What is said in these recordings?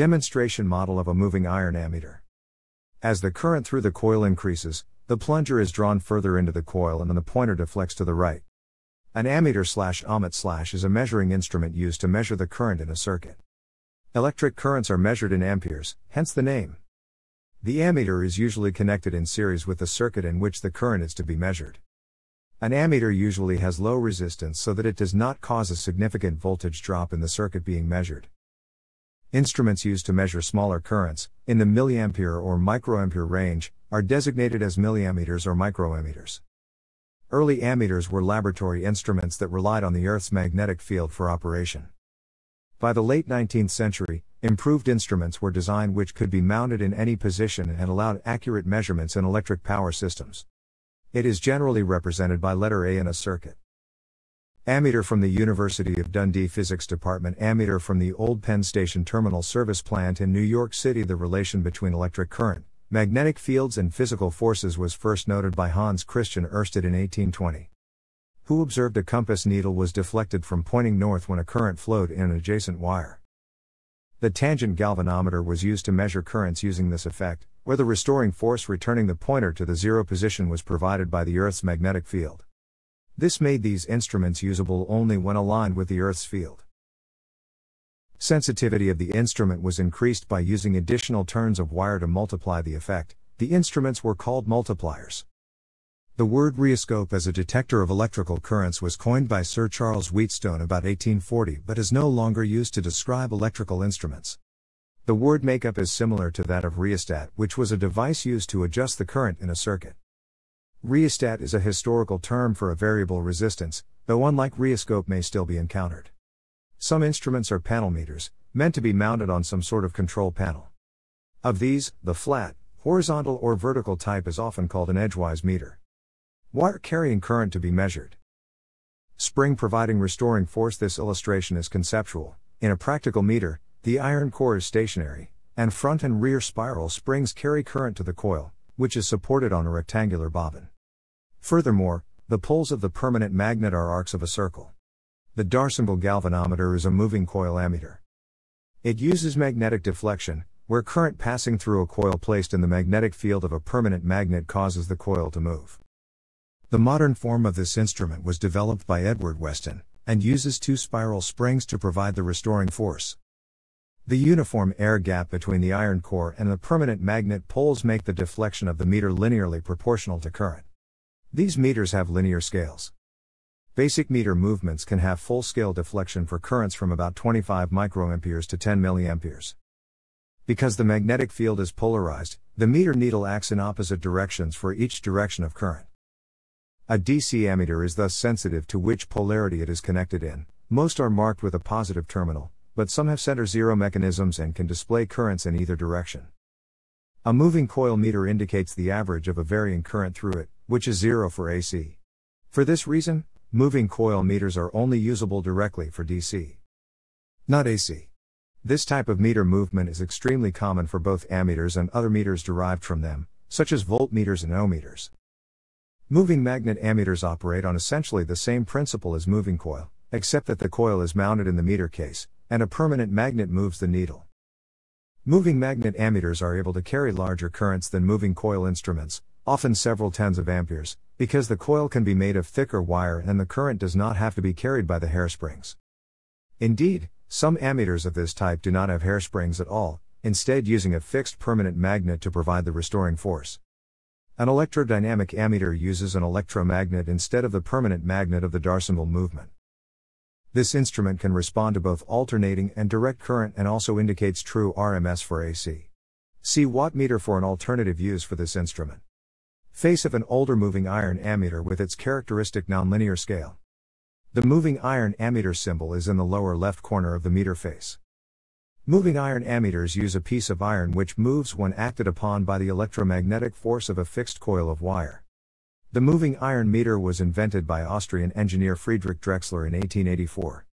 Demonstration model of a moving iron ammeter. As the current through the coil increases, the plunger is drawn further into the coil and then the pointer deflects to the right. An ammeter slash ohmmet slash is a measuring instrument used to measure the current in a circuit. Electric currents are measured in amperes, hence the name. The ammeter is usually connected in series with the circuit in which the current is to be measured. An ammeter usually has low resistance so that it does not cause a significant voltage drop in the circuit being measured. Instruments used to measure smaller currents, in the milliampere or microampere range, are designated as milliammeters or microammeters. Early ammeters were laboratory instruments that relied on the Earth's magnetic field for operation. By the late 19th century, improved instruments were designed which could be mounted in any position and allowed accurate measurements in electric power systems. It is generally represented by letter A in a circuit. Ammeter from the University of Dundee Physics Department Ammeter from the Old Penn Station Terminal Service Plant in New York City The relation between electric current, magnetic fields and physical forces was first noted by Hans Christian Ørsted in 1820. Who observed a compass needle was deflected from pointing north when a current flowed in an adjacent wire. The tangent galvanometer was used to measure currents using this effect, where the restoring force returning the pointer to the zero position was provided by the Earth's magnetic field. This made these instruments usable only when aligned with the Earth's field. Sensitivity of the instrument was increased by using additional turns of wire to multiply the effect. The instruments were called multipliers. The word rheoscope as a detector of electrical currents was coined by Sir Charles Wheatstone about 1840 but is no longer used to describe electrical instruments. The word makeup is similar to that of rheostat, which was a device used to adjust the current in a circuit. Rheostat is a historical term for a variable resistance, though unlike rheoscope may still be encountered. Some instruments are panel meters, meant to be mounted on some sort of control panel. Of these, the flat, horizontal or vertical type is often called an edgewise meter. Wire carrying current to be measured. Spring providing restoring force This illustration is conceptual. In a practical meter, the iron core is stationary, and front and rear spiral springs carry current to the coil, which is supported on a rectangular bobbin. Furthermore, the poles of the permanent magnet are arcs of a circle. The D'Arsonval galvanometer is a moving coil ammeter. It uses magnetic deflection, where current passing through a coil placed in the magnetic field of a permanent magnet causes the coil to move. The modern form of this instrument was developed by Edward Weston, and uses two spiral springs to provide the restoring force. The uniform air gap between the iron core and the permanent magnet poles make the deflection of the meter linearly proportional to current. These meters have linear scales. Basic meter movements can have full scale deflection for currents from about 25 microamperes to 10 milliamperes. Because the magnetic field is polarized, the meter needle acts in opposite directions for each direction of current. A DC ammeter is thus sensitive to which polarity it is connected in. Most are marked with a positive terminal, but some have center zero mechanisms and can display currents in either direction. A moving coil meter indicates the average of a varying current through it, which is zero for AC. For this reason, moving coil meters are only usable directly for DC. Not AC. This type of meter movement is extremely common for both ammeters and other meters derived from them, such as voltmeters and ohmmeters. Moving magnet ammeters operate on essentially the same principle as moving coil, except that the coil is mounted in the meter case, and a permanent magnet moves the needle. Moving magnet ammeters are able to carry larger currents than moving coil instruments, often several tens of amperes, because the coil can be made of thicker wire and the current does not have to be carried by the hairsprings. Indeed, some ammeters of this type do not have hairsprings at all, instead, using a fixed permanent magnet to provide the restoring force. An electrodynamic ammeter uses an electromagnet instead of the permanent magnet of the D'Arsonval movement. This instrument can respond to both alternating and direct current and also indicates true RMS for AC. See wattmeter for an alternative use for this instrument. Face of an older moving iron ammeter with its characteristic nonlinear scale. The moving iron ammeter symbol is in the lower left corner of the meter face. Moving iron ammeters use a piece of iron which moves when acted upon by the electromagnetic force of a fixed coil of wire. The moving iron meter was invented by Austrian engineer Friedrich Drexler in 1884.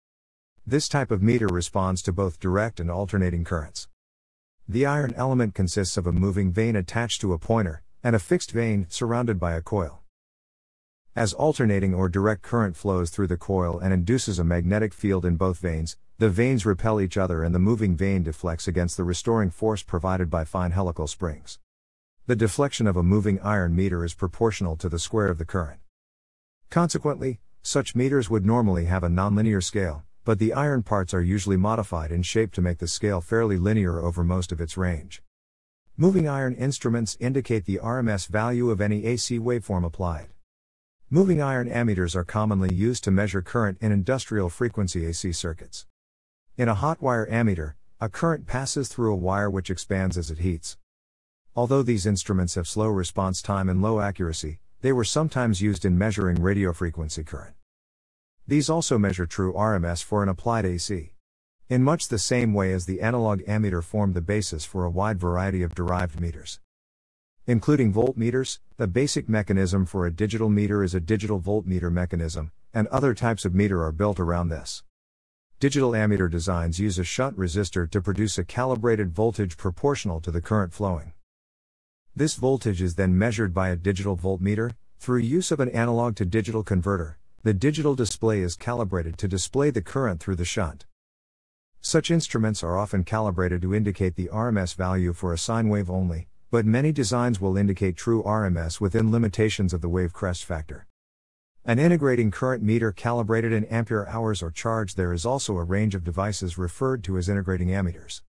This type of meter responds to both direct and alternating currents. The iron element consists of a moving vane attached to a pointer, and a fixed vane surrounded by a coil. As alternating or direct current flows through the coil and induces a magnetic field in both vanes, the vanes repel each other and the moving vane deflects against the restoring force provided by fine helical springs. The deflection of a moving iron meter is proportional to the square of the current. Consequently, such meters would normally have a nonlinear scale, but the iron parts are usually modified in shape to make the scale fairly linear over most of its range. Moving iron instruments indicate the RMS value of any AC waveform applied. Moving iron ammeters are commonly used to measure current in industrial frequency AC circuits. In a hot wire ammeter, a current passes through a wire which expands as it heats. Although these instruments have slow response time and low accuracy, they were sometimes used in measuring radio frequency current. These also measure true RMS for an applied AC. In much the same way as the analog ammeter formed the basis for a wide variety of derived meters. Including voltmeters, the basic mechanism for a digital meter is a digital voltmeter mechanism, and other types of meter are built around this. Digital ammeter designs use a shunt resistor to produce a calibrated voltage proportional to the current flowing. This voltage is then measured by a digital voltmeter, through use of an analog to digital converter. The digital display is calibrated to display the current through the shunt. Such instruments are often calibrated to indicate the RMS value for a sine wave only, but many designs will indicate true RMS within limitations of the wave crest factor. An integrating current meter calibrated in ampere hours or charge there is also a range of devices referred to as integrating ammeters.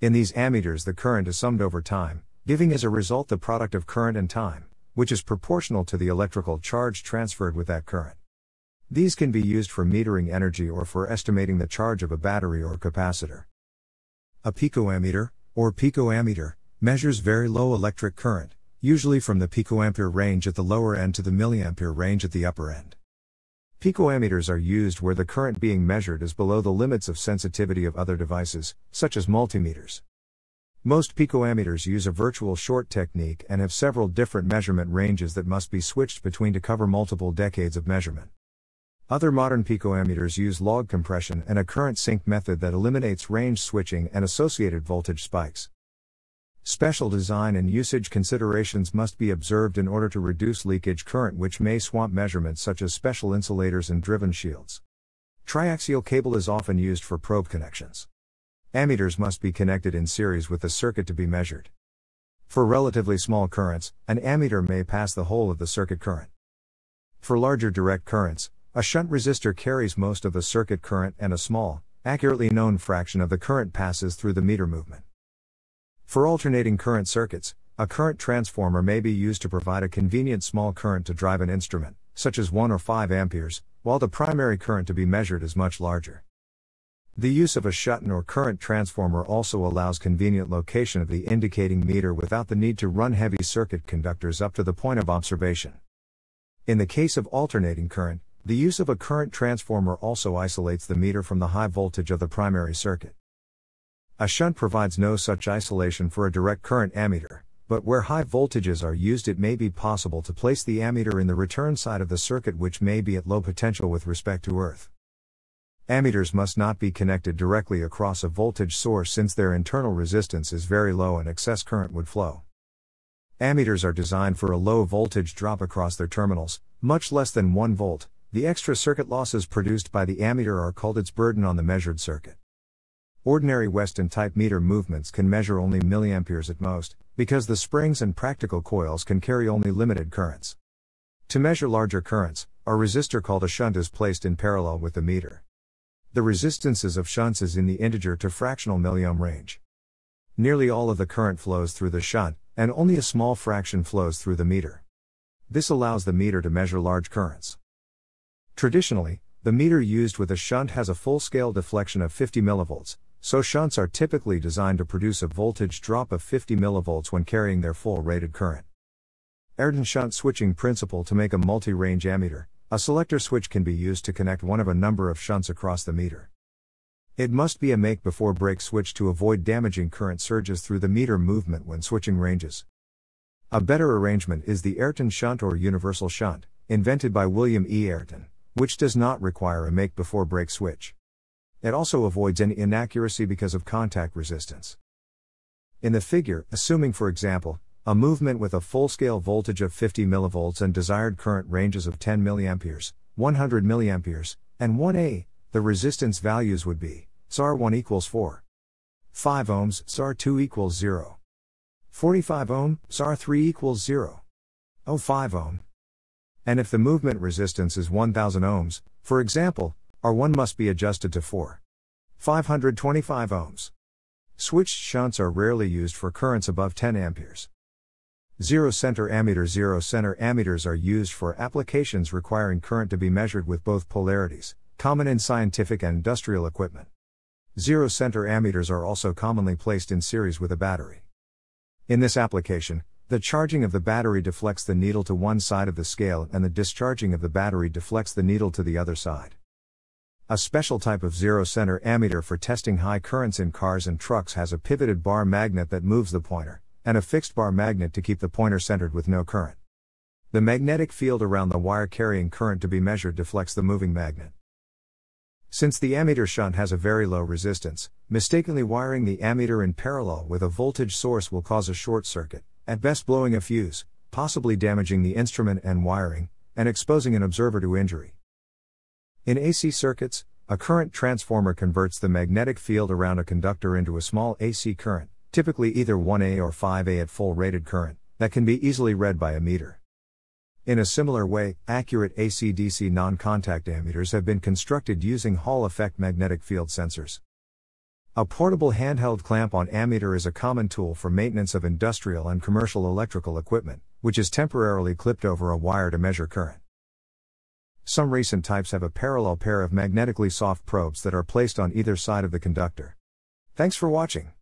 In these ammeters the current is summed over time, giving as a result the product of current and time, which is proportional to the electrical charge transferred with that current. These can be used for metering energy or for estimating the charge of a battery or capacitor. A picoammeter, or picoammeter, measures very low electric current, usually from the picoampere range at the lower end to the milliampere range at the upper end. Picoammeters are used where the current being measured is below the limits of sensitivity of other devices, such as multimeters. Most picoammeters use a virtual short technique and have several different measurement ranges that must be switched between to cover multiple decades of measurement. Other modern picoammeters use log compression and a current sink method that eliminates range switching and associated voltage spikes. Special design and usage considerations must be observed in order to reduce leakage current, which may swamp measurements such as special insulators and driven shields. Triaxial cable is often used for probe connections. Ammeters must be connected in series with the circuit to be measured. For relatively small currents, an ammeter may pass the whole of the circuit current. For larger direct currents, a shunt resistor carries most of the circuit current and a small, accurately known fraction of the current passes through the meter movement. For alternating current circuits, a current transformer may be used to provide a convenient small current to drive an instrument, such as 1 or 5 amperes, while the primary current to be measured is much larger. The use of a shunt or current transformer also allows convenient location of the indicating meter without the need to run heavy circuit conductors up to the point of observation. In the case of alternating current, the use of a current transformer also isolates the meter from the high voltage of the primary circuit. A shunt provides no such isolation for a direct current ammeter, but where high voltages are used, it may be possible to place the ammeter in the return side of the circuit, which may be at low potential with respect to earth. Ammeters must not be connected directly across a voltage source since their internal resistance is very low and excess current would flow. Ammeters are designed for a low voltage drop across their terminals, much less than 1 volt. The extra circuit losses produced by the ammeter are called its burden on the measured circuit. Ordinary Weston type meter movements can measure only milliamperes at most, because the springs and practical coils can carry only limited currents. To measure larger currents, a resistor called a shunt is placed in parallel with the meter. The resistances of shunts is in the integer to fractional milliohm range. Nearly all of the current flows through the shunt, and only a small fraction flows through the meter. This allows the meter to measure large currents. Traditionally, the meter used with a shunt has a full scale deflection of 50 millivolts, so shunts are typically designed to produce a voltage drop of 50 mV when carrying their full rated current. Ayrton shunt switching principle to make a multi-range ammeter, a selector switch can be used to connect one of a number of shunts across the meter. It must be a make before break switch to avoid damaging current surges through the meter movement when switching ranges. A better arrangement is the Ayrton shunt or universal shunt, invented by William E. Ayrton, which does not require a make before break switch. It also avoids any inaccuracy because of contact resistance. In the figure, assuming for example, a movement with a full-scale voltage of 50 mV and desired current ranges of 10 mA, 100 mA, and 1A, the resistance values would be SAR1 equals 4. 5 ohms, SAR2 equals 0. 45 ohm, SAR3 equals 0. 05 ohm. And if the movement resistance is 1000 ohms, for example, R1 must be adjusted to 4. 525 ohms. Switched shunts are rarely used for currents above 10 amperes. Zero center ammeter Zero center ammeters are used for applications requiring current to be measured with both polarities, common in scientific and industrial equipment. Zero center ammeters are also commonly placed in series with a battery. In this application, the charging of the battery deflects the needle to one side of the scale and the discharging of the battery deflects the needle to the other side. A special type of zero center ammeter for testing high currents in cars and trucks has a pivoted bar magnet that moves the pointer, and a fixed bar magnet to keep the pointer centered with no current. The magnetic field around the wire carrying current to be measured deflects the moving magnet. Since the ammeter shunt has a very low resistance, mistakenly wiring the ammeter in parallel with a voltage source will cause a short circuit, at best blowing a fuse, possibly damaging the instrument and wiring, and exposing an observer to injury. In AC circuits, a current transformer converts the magnetic field around a conductor into a small AC current, typically either 1A or 5A at full rated current, that can be easily read by a meter. In a similar way, accurate AC DC non contact ammeters have been constructed using Hall effect magnetic field sensors. A portable handheld clamp on ammeter is a common tool for maintenance of industrial and commercial electrical equipment, which is temporarily clipped over a wire to measure current. Some recent types have a parallel pair of magnetically soft probes that are placed on either side of the conductor. Thanks for watching.